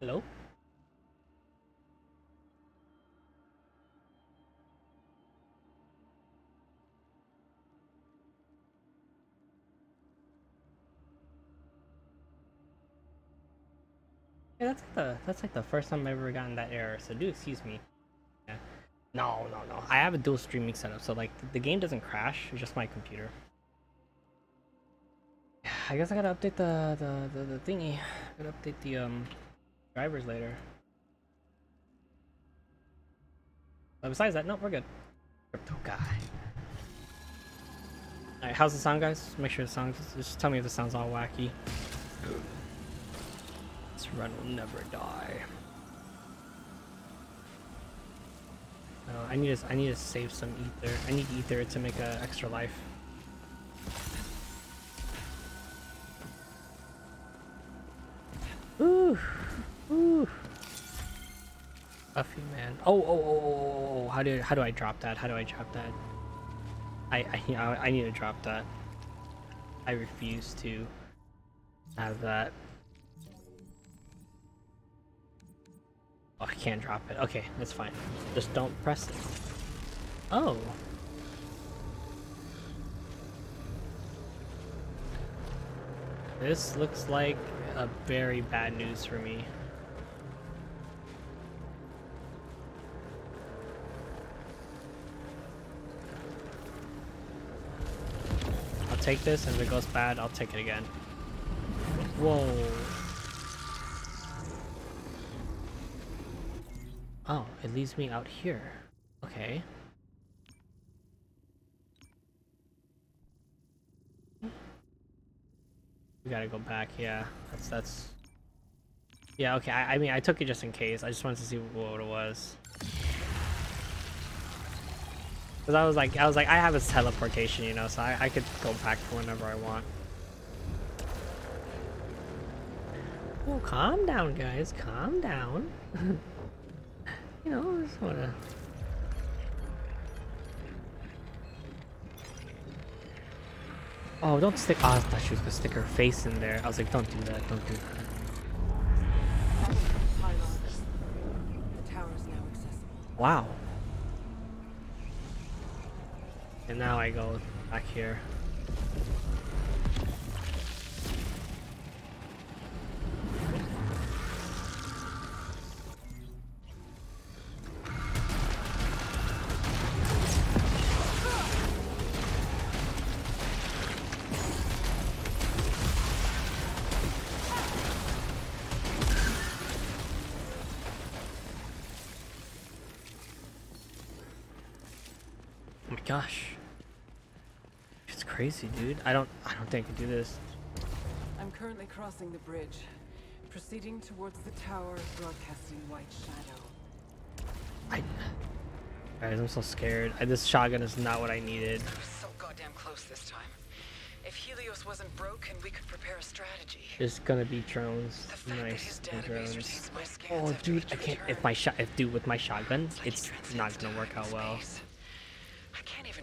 Hello? Yeah, that's like the that's like the first time I've ever gotten that error. So do excuse me. Yeah. No, no, no. I have a dual streaming setup, so like the, game doesn't crash. It's just my computer. I guess I gotta update the the the, the thingy. I gotta update the um drivers later. But besides that, no, we're good. Crypto guy. Alright, how's the sound, guys? Make sure the sound. Just tell me if the sound's all wacky. This run will never die. Oh, I need to. I need to save some ether. I need ether to make an extra life. Ooh, Buffy man. Oh, oh, oh, oh, oh, oh, oh. How do how do I drop that? How do I drop that? I I I need to drop that. I refuse to have that. Oh, I can't drop it. Okay, that's fine. Just don't press it. Oh. This looks like a very bad news for me. Take this, and if it goes bad, I'll take it again. Whoa. Oh, it leads me out here. Okay. We gotta go back, yeah. That's, that's... Yeah, okay, I, I mean, I took it just in case. I just wanted to see what it was. Because I was like, I was like, I have a teleportation, you know, so I, I could go back whenever I want. Oh, calm down, guys. Calm down. you know, just wanna... Oh, don't stick- oh, I thought she was gonna stick her face in there. I was like, don't do that, don't do that. Wow. And now I go back here. Crazy, dude. I don't I don't think I can do this. I'm currently crossing the bridge, proceeding towards the tower, broadcasting white shadow. I Guys, I'm so scared. I, this shotgun is not what I needed. So goddamn close this time. If Helios wasn't broken, we could prepare a strategy. There's gonna be drones. The fact that Nice drones. Oh dude, I can't if my shot if dude with my shotgun, It's like it's not gonna work out and well. I can't even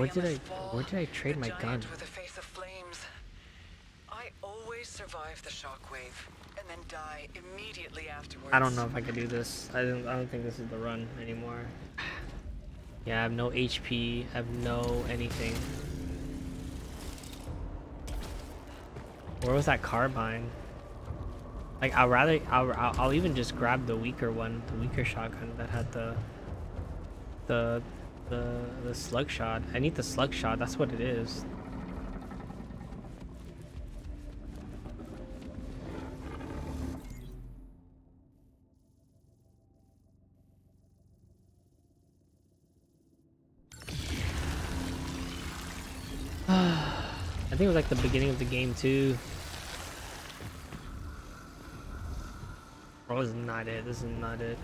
Where did I where did I trade my gun? With a face of flames. I always survive the shockwave and then die immediately afterwards. I don't know if I can do this. I don't I don't think this is the run anymore. Yeah, I have no HP, I have no anything. Where was that carbine? Like I'd rather I'll, I'll I'll even just grab the weaker one, the weaker shotgun that had the the the the slug shot. I need the slug shot. That's what it is. I think it was like the beginning of the game too. Bro, this is not it. This is not it.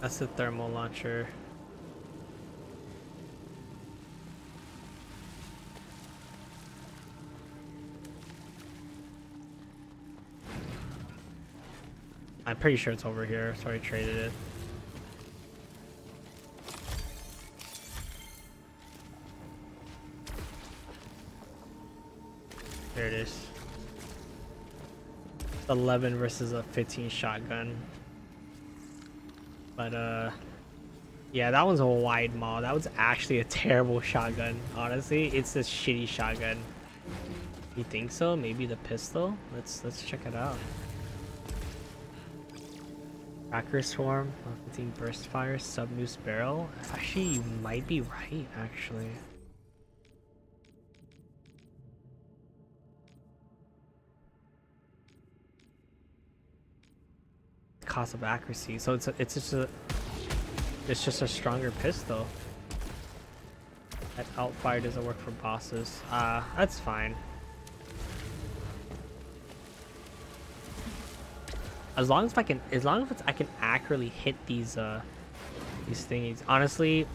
That's the thermal launcher. I'm pretty sure it's over here, so I traded it. There it is. 11 versus a 15 shotgun. But, uh... Yeah, that one's a wide maul. That was actually a terrible shotgun. Honestly, it's a shitty shotgun. You think so? Maybe the pistol? Let's let's check it out. Cracker Swarm, 15 burst fire, sub noose barrel. Actually, you might be right, actually. Cost of accuracy. So it's a, it's just a it's just a stronger pistol. That outfire doesn't work for bosses. Uh, that's fine. As long as I can, as long as I can accurately hit these, uh, these thingies. Honestly,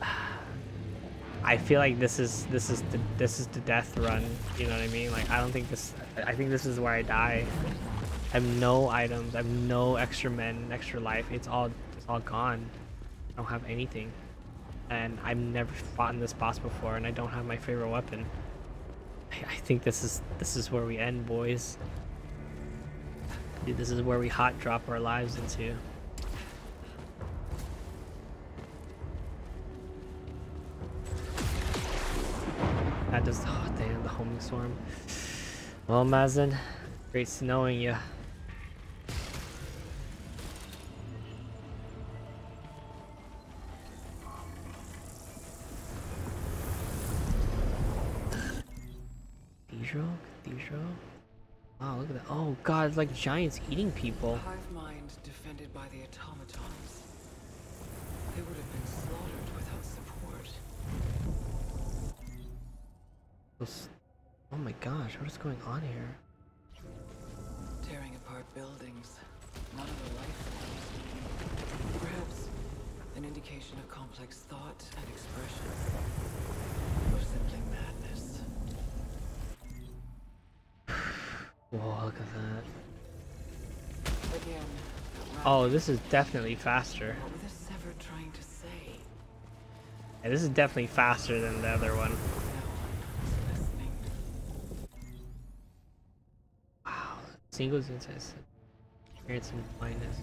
I feel like this is this is the this is the death run. You know what I mean? Like I don't think this. I think this is where I die. I have no items. I have no extra men, extra life. It's all it's all gone. I don't have anything, and I've never fought in this boss before, and I don't have my favorite weapon. I, I think this is this is where we end, boys. Dude, this is where we hot drop our lives into. That does, oh damn, the homing swarm. Well, Mazen, great knowing you. God, like giants eating people. Hive mind defended by the automatons. They would have been slaughtered without support. Oh my gosh, what is going on here? Tearing apart buildings. None of the life forms. Perhaps an indication of complex thought and expression. Whoa, look at that. Again. Oh, this is definitely faster. What were the Sever trying to say? Yeah, this is definitely faster than the other one. No one was. Wow, singles inside experience some blindness.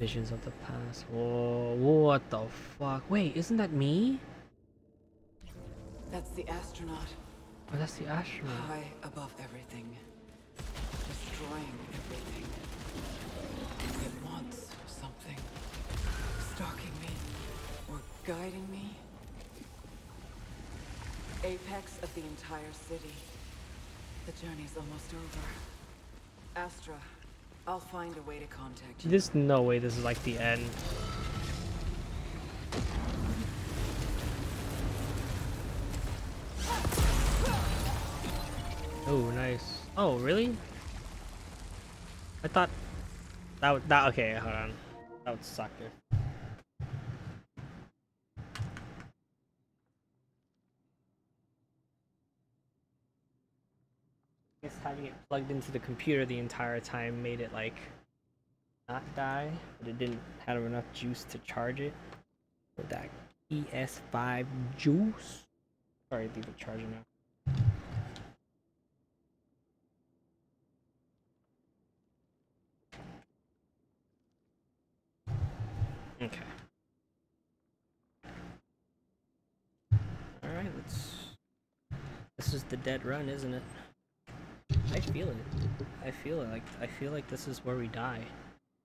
Visions of the past. Whoa, what the fuck? Wait, isn't that me? That's the astronaut. Oh, that's the astronaut. High above everything. Destroying everything. It wants something. Stalking me. Or guiding me. Apex of the entire city. The journey's almost over. Astra, I'll find a way to contact you. There's no way this is like the end. Oh, nice. Oh, really? I thought that would that okay. Hold on, that would suck. If... I guess having it plugged into the computer the entire time made it like not die, but it didn't have enough juice to charge it. With that PS5 juice. Sorry, leave it charging now. Okay. Alright, let's. This is the dead run, isn't it? I feel it. I feel it. Like I feel like this is where we die.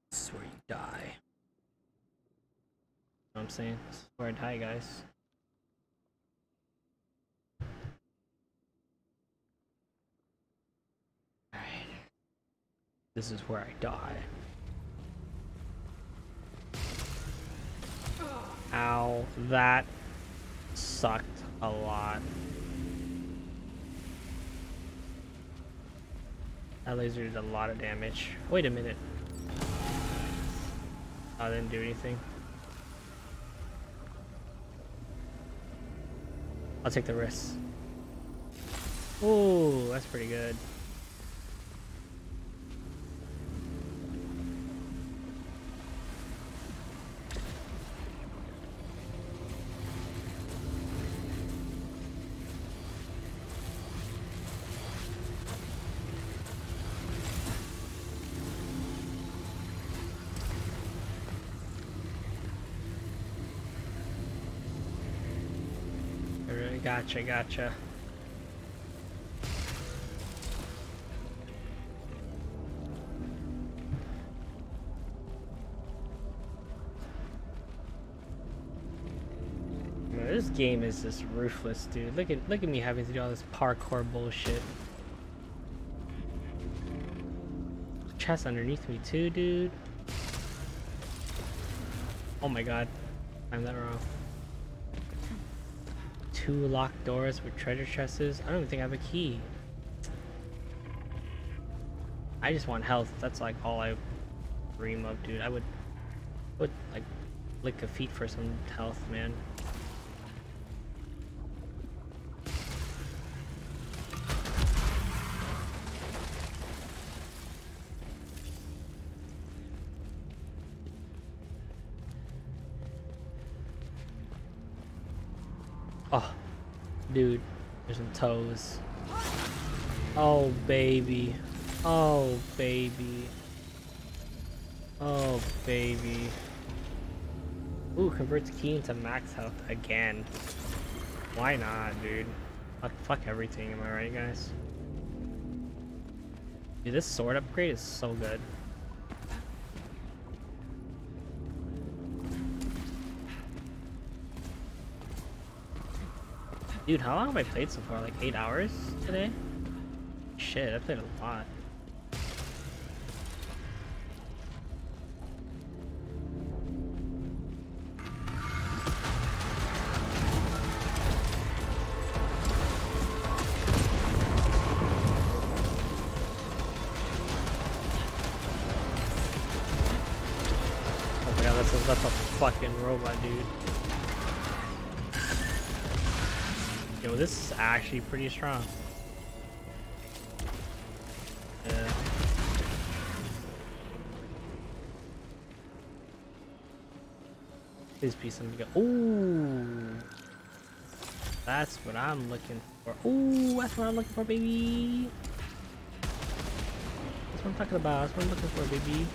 This is where you die. You know what I'm saying? This is where I die, guys. Alright. This is where I die. Ow, that sucked a lot. That laser did a lot of damage. Wait a minute. I didn't do anything. I'll take the risk. Oh, that's pretty good. Gotcha, gotcha. Man, this game is just ruthless, dude. Look at look at me having to do all this parkour bullshit. Chest underneath me too, dude. Oh my god. I'm that wrong two locked doors with treasure chests. I don't even think I have a key. I just want health. That's like all I dream of, dude. I would, would like lick a feet for some health, man. Dude, there's some toes. Oh, baby. Oh, baby. Oh, baby. Ooh, converts key into max health again. Why not, dude? Fuck, fuck everything, am I right, guys? Dude, this sword upgrade is so good. Dude, how long have I played so far? Like eight hours today? Shit, I played a lot. Actually pretty strong. Yeah. Please be something go. Ooh. That's what I'm looking for. Ooh, that's what I'm looking for, baby. That's what I'm talking about. That's what I'm looking for, baby.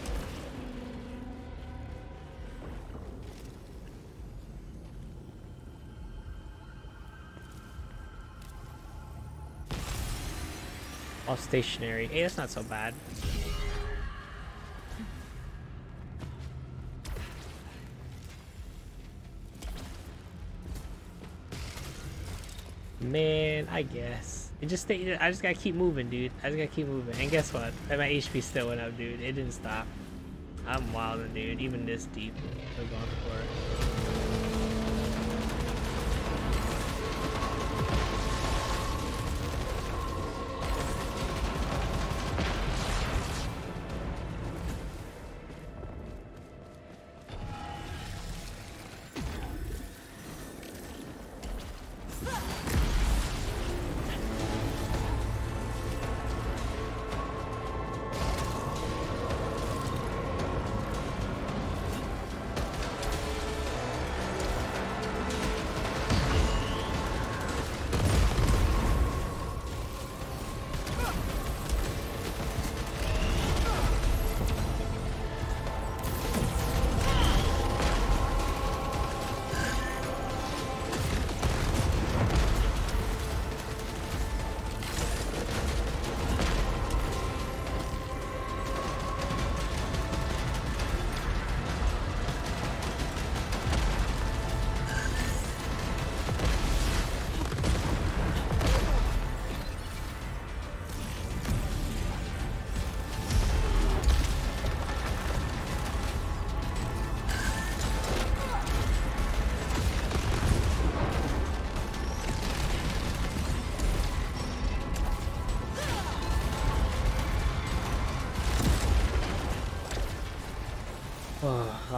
Stationary. Hey, that's not so bad. Man, I guess. It just stay, I just gotta keep moving, dude. I just gotta keep moving. And guess what? My HP still went up, dude. It didn't stop. I'm wilding, dude. Even this deep. I'm going for it.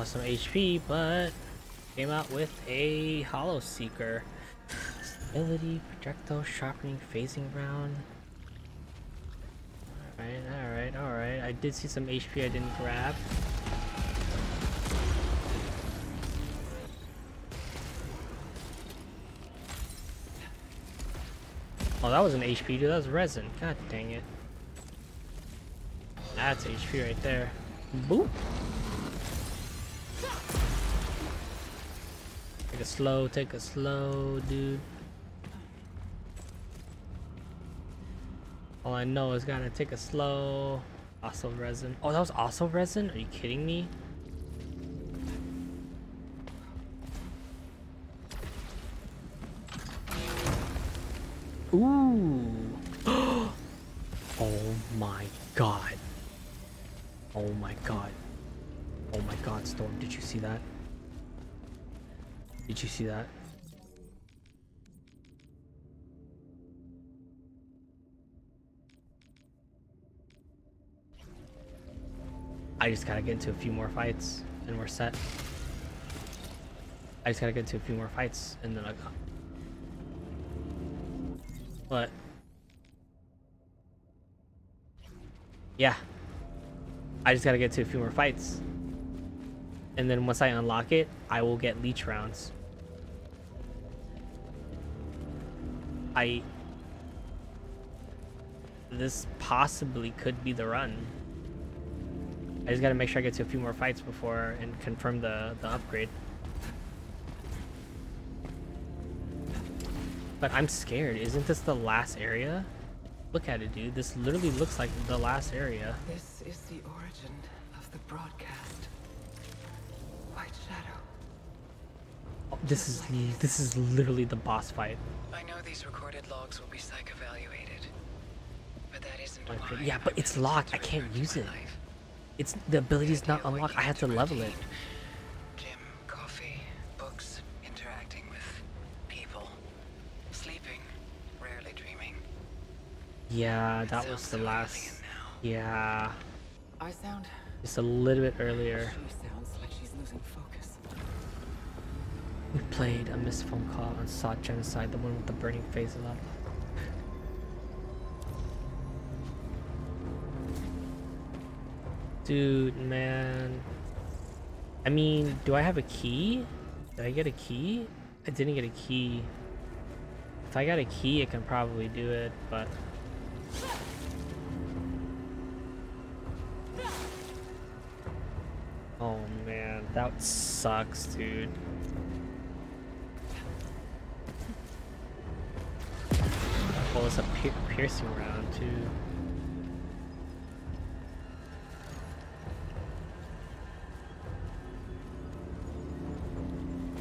Lost some HP, but came out with a Hollow Seeker. Ability, projectile, sharpening, phasing round. Alright, alright, alright. I did see some HP I didn't grab. Oh, that was an HP, dude. That was resin. God dang it. That's HP right there. Boop. A slow, take a slow, dude. All I know is gotta take a slow. Also resin. Oh, that was also resin? Are you kidding me? Ooh. oh my god. Oh my god. Oh my god, Storm. Did you see that? Did you see that? I just gotta get into a few more fights and we're set. I just gotta get into a few more fights and then I got. But yeah, I just gotta get to a few more fights, and then once I unlock it, I will get leech rounds. I this possibly could be the run. I just gotta make sure I get to a few more fights before and confirm the, the upgrade. But I'm scared. Isn't this the last area? Look at it, dude. This literally looks like the last area. This is the origin of the broadcast. This is this is literally the boss fight. I know these recorded logs will be psych evaluated, but that isn't Like, why yeah, but it's locked. I can't use it. life. It's the ability's The not unlocked. I waking have to into level it. Gym, coffee, books, interacting with people, sleeping, rarely dreaming. Yeah, that sounds was the so last. Yeah, I sound. just a little bit earlier. Played a missed phone call and saw genocide, the one with the burning faces up. Dude, man. I mean, do I have a key? Did I get a key? I didn't get a key. If I got a key, I can probably do it, but... Oh man, that sucks, dude. Oh, a pier piercing round too.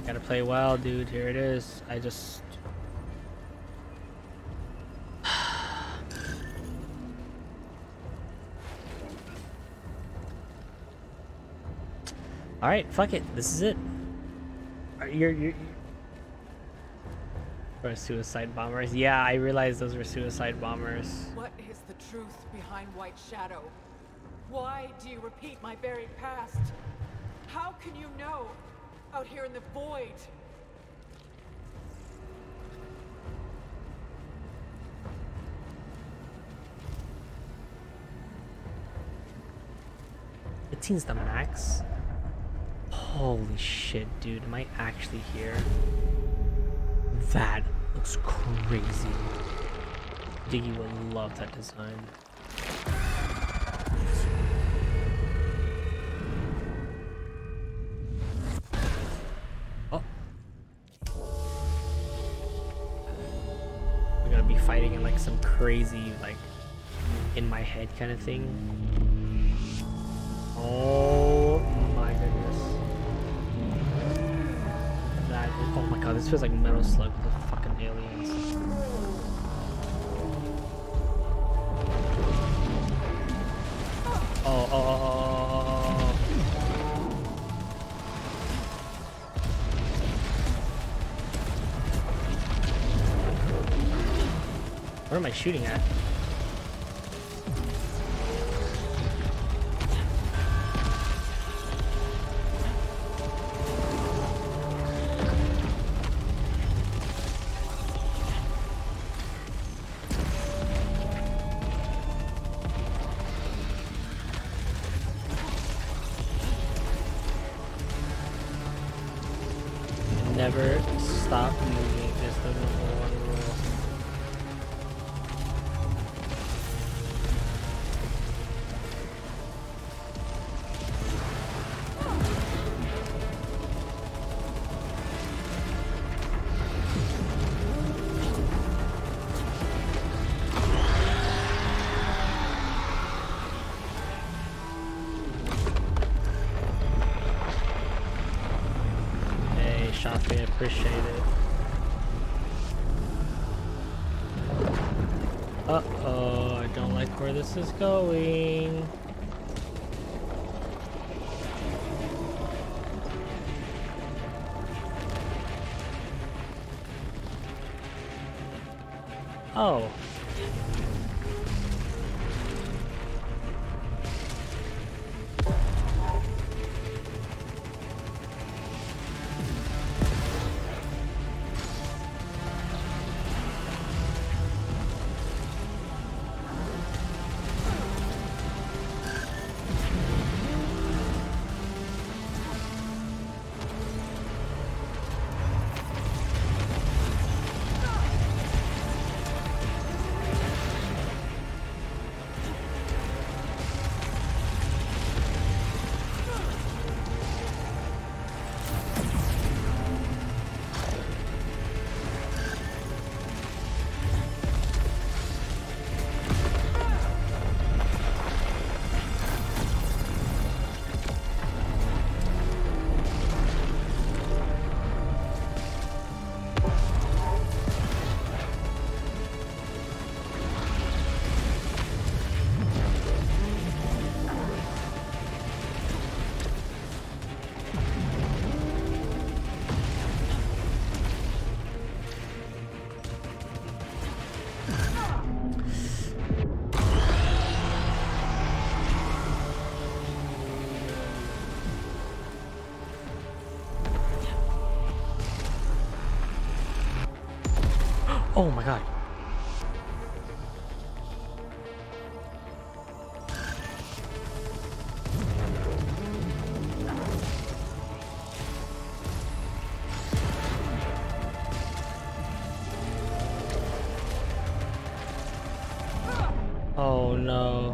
Gotta play well, dude. Here it is. I just. All right, fuck it. This is it. You're you're. Or suicide bombers. Yeah, I realized those were suicide bombers. What is the truth behind White Shadow? Why do you repeat my buried past? How can you know? Out here in the void. Fifteen's the max. Holy shit, dude. Am I actually here? That looks crazy. Diggy would love that design. Oh. We're gonna be fighting in like some crazy, like, in my head kind of thing. Oh oh my god, this feels like Metal Slug with the fucking aliens. Oh, oh, oh, oh, oh, oh, oh. What am I shooting at? Appreciate it. Uh-oh, I don't like where this is going. Oh. Oh my god. Oh no.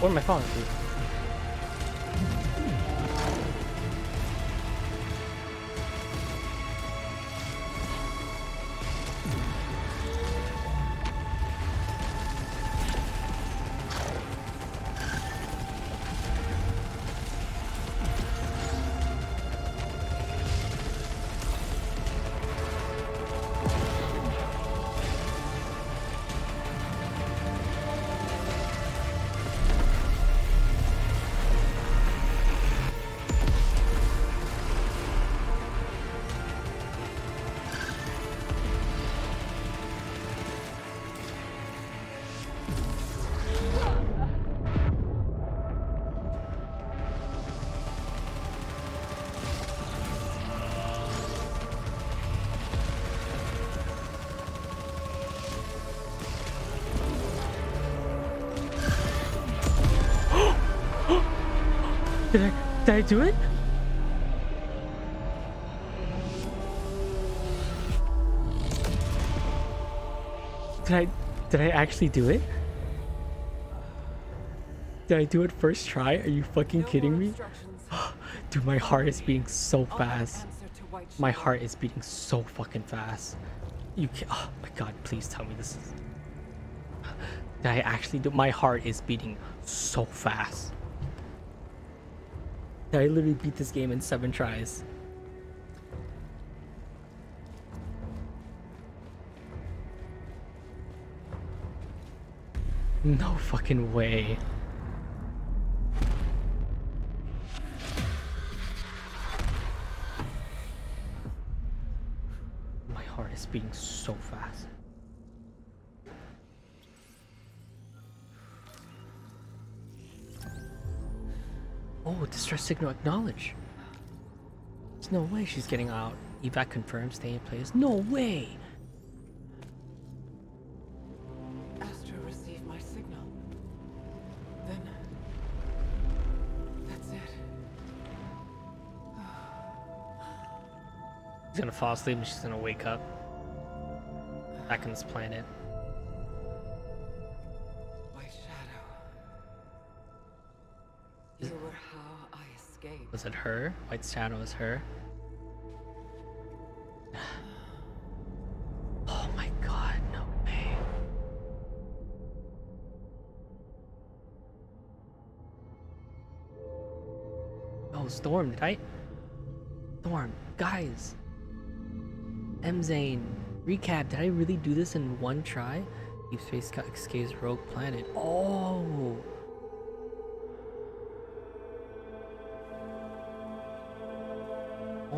Oh, where am I falling to? I, did I do it? Did I, did I actually do it? Did I do it first try? Are you fucking No kidding me? Dude, my heart is beating so fast. answer to White My heart is beating so fucking fast. You can Oh my god, please tell me this is. Did I actually do? My heart is beating so fast. I literally beat this game in seven tries? No fucking way. My heart is beating so fast. Oh, distress signal acknowledge. There's no way she's getting out. Evac confirmed, stay in place. No way! Astra received my signal. Then... That's it. She's gonna fall asleep and she's gonna wake up. Back on this planet. Was it her? White Shadow is her? Oh my god, no way. Oh, Storm, did I? Storm, guys. M Zane, recap, did I really do this in one try? Deep Space escapes Rogue Planet. Oh!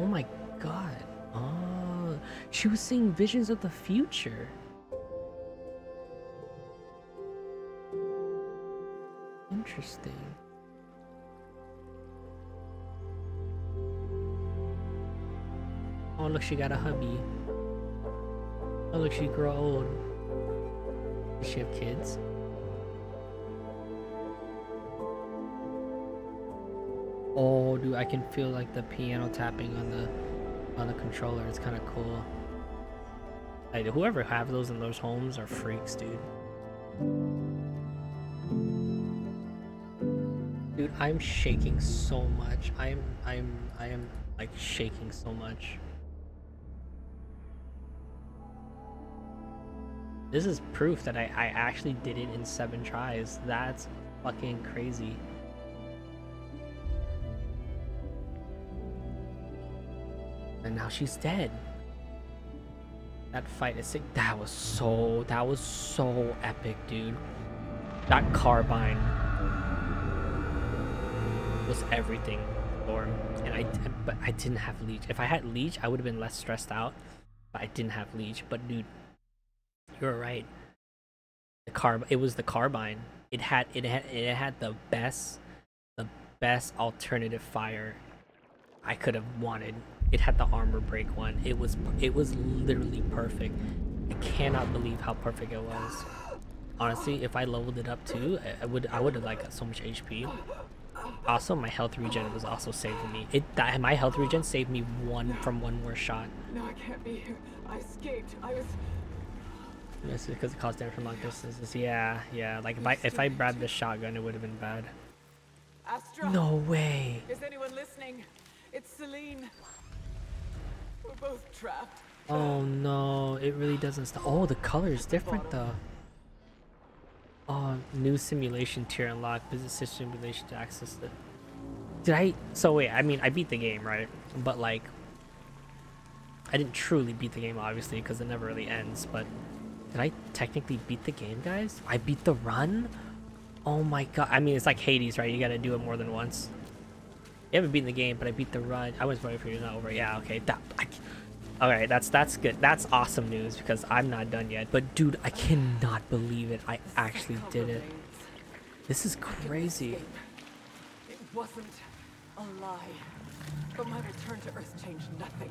Oh my god. Oh, she was seeing visions of the future. Interesting. Oh, look, she got a hubby. Oh, look, she grow old. Does she have kids? Oh, dude, I can feel like the piano tapping on the on the controller. It's kind of cool. Like whoever have those in those homes are freaks, dude. Dude, I'm shaking so much. I'm I'm I am like shaking so much. This is proof that I, I actually did it in seven tries. That's fucking crazy. And now she's dead. That fight is sick. That was so, that was so epic, dude. That carbine was everything for. And I, but I didn't have leech. If I had leech, I would have been less stressed out. But I didn't have leech. But dude, you're right. The carb, it was the carbine. It had, it had, it had the best, the best alternative fire I could have wanted. It had the armor break one. It was it was literally perfect. I cannot believe how perfect it was. Honestly, if I leveled it up too, I would I would have like got so much HP. Also, my health regen was also saving me. It that my health regen saved me one from one more shot. No, I can't be here. I escaped. I was. This is because it caused damage from long distances. Yeah, yeah. Like if I if I grabbed the shotgun, it would have been bad. Astra! No way. Is anyone listening? It's Selene. We're both trapped. Oh no, it really doesn't stop. Oh, the color is different though. Oh, new simulation tier unlocked. Visit system simulation to access it. Did I? So wait, I mean, I beat the game, right? But like, I didn't truly beat the game, obviously, because it never really ends. But did I technically beat the game, guys? I beat the run. Oh my god! I mean, it's like Hades, right? You gotta do it more than once. You haven't beaten the game, but I beat the run. I was waiting for you not over. Yeah, okay. That. I, okay, that's that's good. That's awesome news because I'm not done yet. But dude, I cannot believe it. I actually did it. This is crazy. It wasn't a lie. But my return to Earth changed nothing.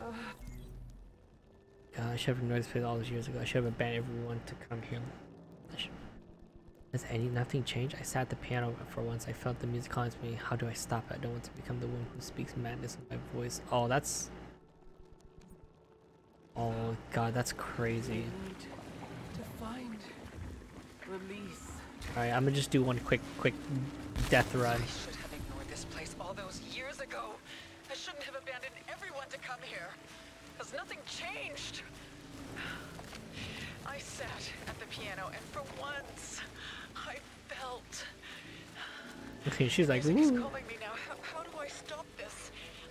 God, I should have noticed all those years ago. I should have banned everyone to come here. Has any nothing changed? I sat at the piano for once. I felt the music calling to me. How do I stop it? I don't want to become the one who speaks madness in my voice. Oh, that's. Oh God, that's crazy. I need to find release. All right, I'm gonna just do one quick, quick death run. I should have ignored this place all those years ago. I shouldn't have abandoned everyone to come here. Has nothing changed? I sat at the piano and for once, I felt. Okay, she's like, Music Ooh. calling me now. How, how do I stop this?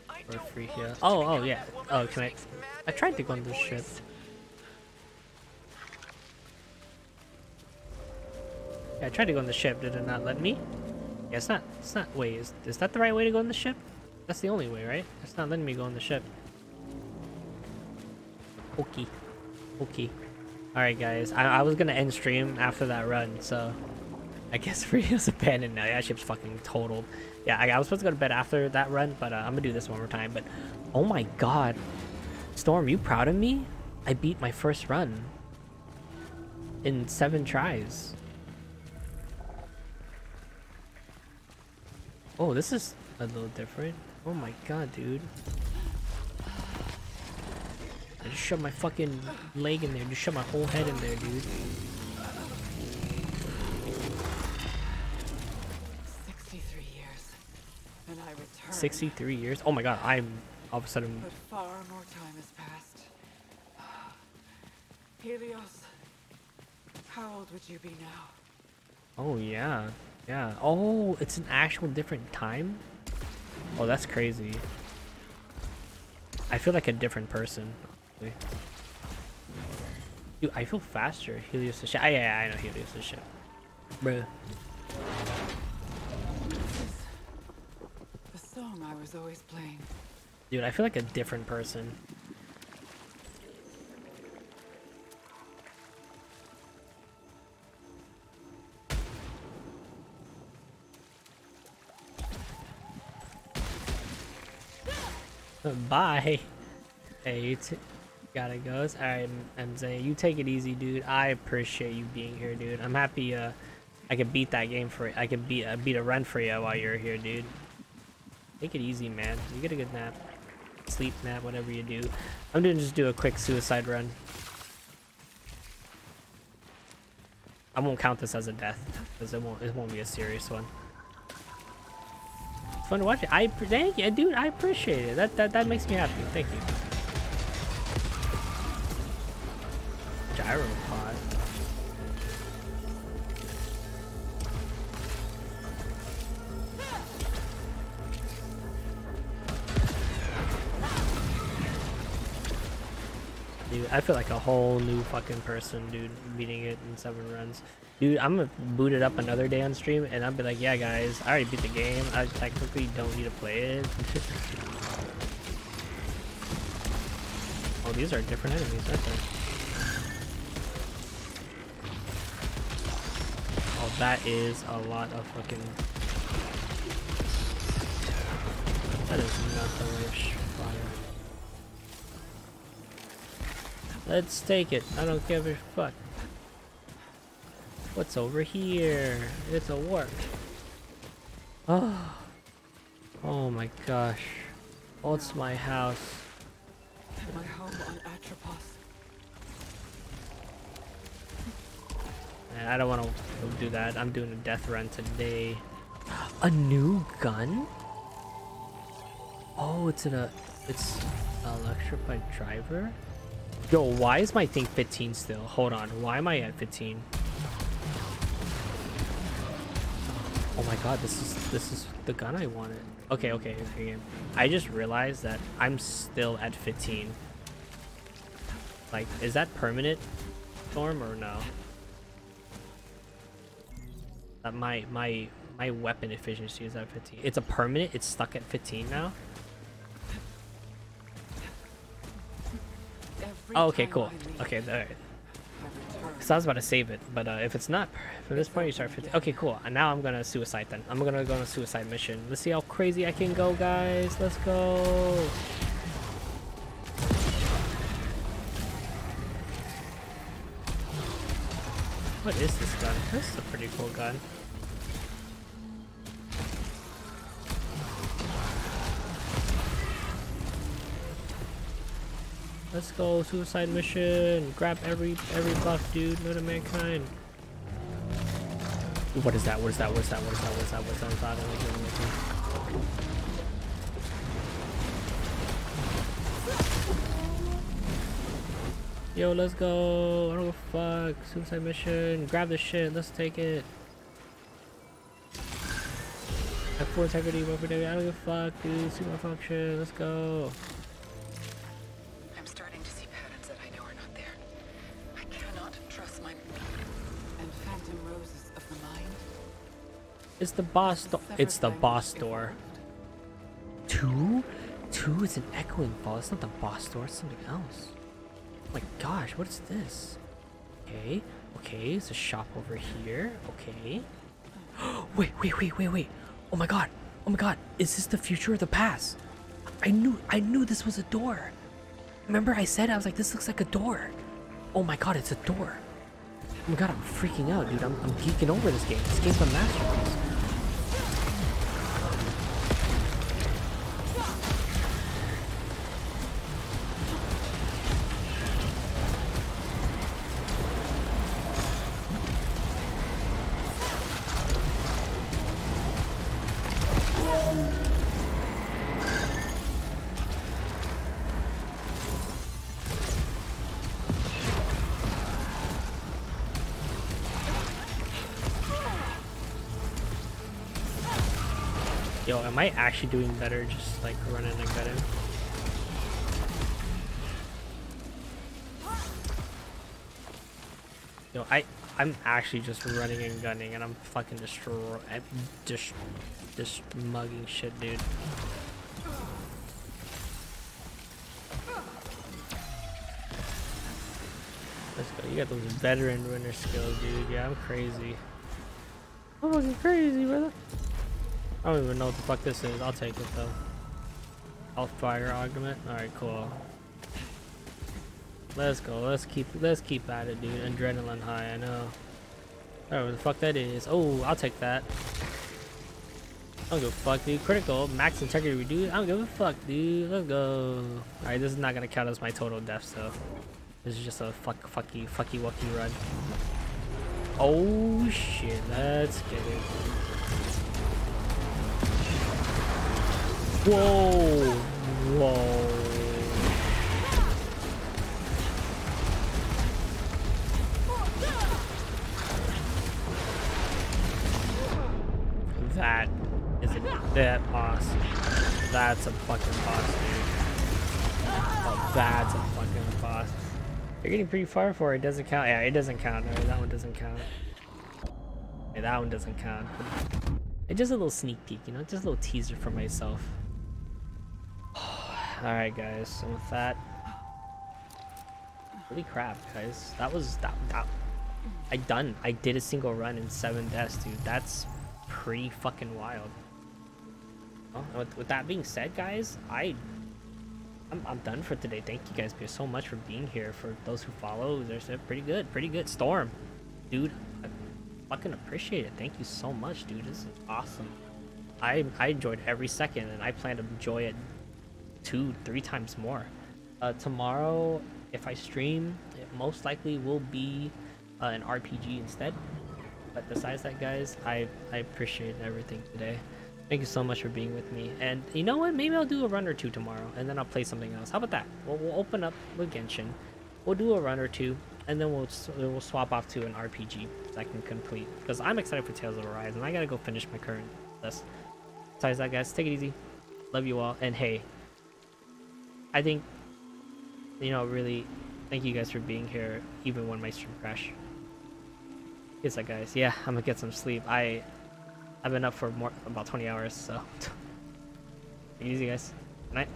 I We're don't free here. Oh, oh yeah. Oh, who can I? I tried to go on with this my ship. Yeah, I tried to go on the ship. Did it not let me? Yeah, it's not. It's not. Wait, is, is that the right way to go on the ship? That's the only way, right? It's not letting me go on the ship. Okay. Okay. Alright, guys. I, I was gonna end stream after that run, so... I guess Rio's abandoned now. That ship's fucking totaled. Yeah, I, I was supposed to go to bed after that run, but uh, I'm gonna do this one more time. But oh my god, Storm, you proud of me? I beat my first run in seven tries. Oh, this is a little different. Oh my god, dude. I just shoved my fucking leg in there. Just shoved my whole head in there, dude. 63 years? Oh my god, I'm all of a sudden... But far more time has passed. Helios, how old would you be now? Oh yeah, yeah. Oh, it's an actual different time? Oh, that's crazy. I feel like a different person. honestly. Dude, I feel faster. Helios is shit. Ah, yeah, yeah, I know Helios is shit. Bruh. This is the song I was always playing. Dude, I feel like a different person. Bye. Hey, you t gotta go. Alright, MZ, you take it easy, dude. I appreciate you being here, dude. I'm happy uh, I could beat that game for I could beat uh, beat a run for you while you're here, dude. Take it easy, man. You get a good nap. Sleep nap, whatever you do. I'm gonna just do a quick suicide run. I won't count this as a death, because it won't it won't be a serious one. It's fun to watch it. I thank you, dude. I appreciate it. That that that makes me happy. Thank you. Gyropod. I feel like a whole new fucking person, dude, beating it in seven runs. Dude, I'm gonna boot it up another day on stream, and I'll be like, yeah, guys, I already beat the game. I technically don't need to play it. oh, these are different enemies, aren't they? Oh, that is a lot of fucking... That is not the right Let's take it. I don't give a fuck. What's over here? It's a warp. Oh. Oh my gosh. Oh, it's my house. My home on Atropos. Man, I don't want to do that. I'm doing a death run today. A new gun? Oh, it's in a... It's an electrified driver? Yo, why is my thing 15 still? Hold on. Why am I at 15? Oh my god, this is this is the gun I wanted. Okay, okay, okay. I just realized that I'm still at 15. Like, is that permanent storm or no? That my my my weapon proficiency is at 15. It's a permanent. It's stuck at 15 now. Oh, okay, cool. Okay, all right. I return. Cause I was about to save it, but uh, if it's not, from this point you start 15. Okay, cool. And now I'm gonna suicide then. I'm gonna go on a suicide mission. Let's see how crazy I can go, guys. Let's go. What is this gun? This is a pretty cool gun. Let's go, suicide mission. Grab every every buff, dude. No to mankind. What is that? What is that? What is that? What is that? What is that? What is that? What is that? I don't like it, I don't like it. Yo, let's go. I don't give a fuck. Suicide mission. Grab the shit. Let's take it. Have full integrity, one for integrity. I don't give a fuck, dude. Super function. Let's go. It's the boss door. It's the boss door. Two? Two is an echoing fall. It's not the boss door. It's something else. Oh my gosh, what is this? Okay, okay, it's a shop over here. Okay. wait, wait, wait, wait, wait. Oh my god. Oh my god, is this the future or the past? I knew I knew this was a door. Remember I said I was like this looks like a door. Oh my god, it's a door. Oh my god, I'm freaking out, dude. I'm, I'm geeking over this game. This game's a masterpiece. Am I actually doing better just like running and gunning? Yo, I I'm actually just running and gunning and I'm fucking destroy eh, I'm just just mugging shit, dude. Let's go. You got those veteran runner skills, dude. Yeah, I'm crazy. I'm fucking crazy, brother. I don't even know what the fuck this is. I'll take it though. Health fire augment. Alright, cool. Let's go. Let's keep let's keep at it, dude. Adrenaline high, I know. Whatever the fuck that is. Oh, I'll take that. I don't give a fuck, dude. Critical, max integrity dude. I don't give a fuck, dude. Let's go. Alright, this is not gonna count as my total death, so. This is just a fuck fucky fucky wucky run. Oh shit, let's get it. Whoa! Whoa! That is a that boss. That's a fucking boss, dude. Oh, that's a fucking boss. You're getting pretty far for it. Doesn't count. Yeah, it doesn't count. No, that one doesn't count. Yeah, that one doesn't count. It's just a little sneak peek, you know, just a little teaser for myself. Alright guys, so with that Holy crap guys. That was that, that I done. I did a single run in seven deaths, dude. That's pretty fucking wild. Well, with, with that being said, guys, I I'm, I'm done for today. Thank you guys so much for being here. For those who follow, they're pretty good, pretty good. Storm, dude, I fucking appreciate it. Thank you so much, dude. This is awesome. I I enjoyed every second, and I plan to enjoy it two, three times more. Uh, tomorrow, if I stream, it most likely will be uh, an RPG instead. But besides that, guys, I, I appreciate everything today. Thank you so much for being with me. And you know what? Maybe I'll do a run or two tomorrow, and then I'll play something else. How about that? We'll, we'll open up with Genshin. We'll do a run or two, and then we'll we'll swap off to an RPG that I can complete. Because I'm excited for Tales of Arise, and I gotta go finish my current list. Besides that, guys, take it easy. Love you all, and hey, I think, you know, really, thank you guys for being here, even when my stream crashed. Guess that, guys. Yeah, I'm gonna get some sleep. I, I've been up for more about 20 hours, so. Easy, guys. Good night.